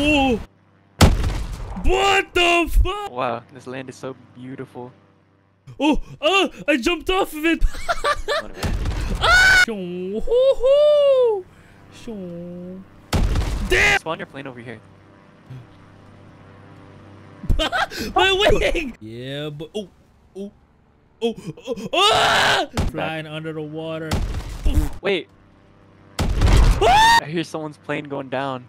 Oh! What the fuck? Wow, this land is so beautiful. Oh! Oh! I jumped off of it! ah! Shoo, hoo, hoo. Damn! Spawn your plane over here. My wing! Yeah, but oh, oh, oh, oh, ah! Flying under the water. Wait, Ah! I hear someone's plane going down.